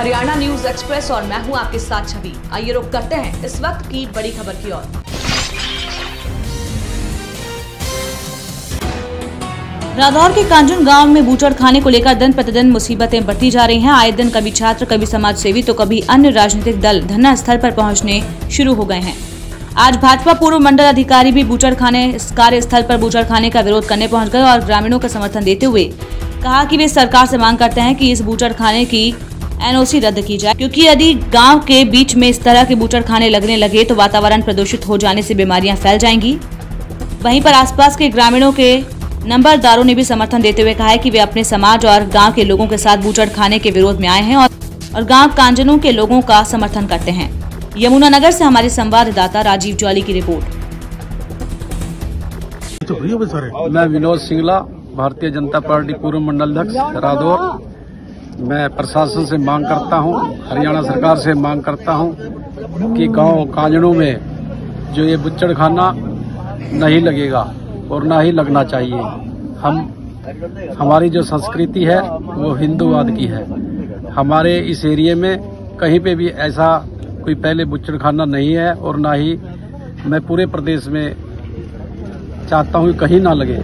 Haryana news express और मैं हूँ आपके साथ छवि। आइए रुक करते हैं इस वक्त की बड़ी खबर की ओर। रादौर के कांजुन गाँव में बूचड़ खाने को लेकर दिन प्रतिदिन मुसीबतें बढ़ती जा रही हैं। आए दिन कभी छात्र, कभी समाज सेवी तो कभी अन्य राजनीतिक दल धरना स्थल पर पहुँचने शुरू हो गए हैं। आज भाजपा पूर्व मंडल अधिकारी भी बूचड़ खाने कार्य स्थल पर बूचड़ खाने का विरोध करने पहुँच गए और ग्रामीणों का समर्थन देते हुए कहा कि वे सरकार से मांग करते हैं कि इस बूचड़ खाने की एनओसी रद्द की जाए। क्योंकि यदि गाँव के बीच में इस तरह के बूचड़ खाने लगने लगे तो वातावरण प्रदूषित हो जाने से बीमारियाँ फैल जाएँगी। वहीं पर आसपास के ग्रामीणों के नंबरदारों ने भी समर्थन देते हुए कहा है कि वे अपने समाज और गाँव के लोगों के साथ बूचड़ खाने के विरोध में आए हैं और, और गाँव कांजनों के लोगों का समर्थन करते हैं। यमुनानगर से हमारे संवाददाता राजीव ज्वाली की रिपोर्ट। तो मैं विनोद सिंगला भारतीय जनता पार्टी पूर्व मंडल अध्यक्ष रादौर मैं प्रशासन से मांग करता हूँ, हरियाणा सरकार से मांग करता हूँ कि गाँव कांजड़ों में जो ये बुच्चड़ खाना नहीं लगेगा और ना ही लगना चाहिए। हम, हमारी जो संस्कृति है, वो हिंदूवाद की है। हमारे इस एरिए में कहीं पे भी ऐसा कोई पहले बुच्चड़ खाना नहीं है और ना ही मैं पूरे प्रदेश में चाहता हूँ कहीं ना लगे।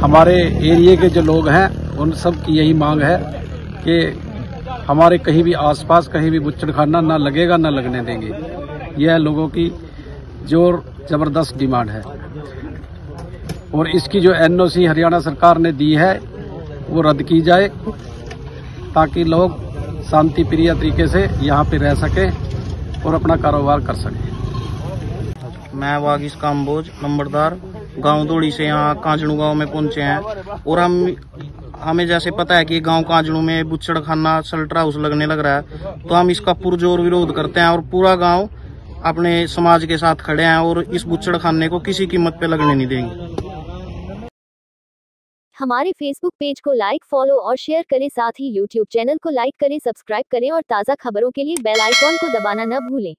हमारे एरिए के जो लोग हैं, उन सब की यही मांग है कि हमारे कहीं भी आसपास कहीं भी बुच्चड़ खाना ना लगेगा, ना लगने देंगे। यह लोगों की ज़ोर ज़बरदस्त डिमांड है। और इसकी जो एनओसी हरियाणा सरकार ने दी है, वो रद्द की जाए, ताकि लोग शांति प्रिय तरीके से यहाँ पे रह सके और अपना कारोबार कर सके। मैं वागिस काम्बोज, नंबरदार, गाँव दौड़ी से यहाँ कांचड़ू गाँव में पहुँचे हैं। और हम हमें जैसे पता है कि गाँव कांचड़ू में बुच्चड़ खाना सल्टर हाउस लगने लग रहा है तो हम इसका पुरजोर विरोध करते हैं और पूरा गाँव अपने समाज के साथ खड़े हैं और इस बुच्चड़ खाने को किसी कीमत पे लगने नहीं देंगे। हमारे फेसबुक पेज को लाइक फॉलो और शेयर करें। साथ ही यूट्यूब चैनल को लाइक करें सब्सक्राइब करें और ताज़ा खबरों के लिए बेल आइकॉन को दबाना न भूलें।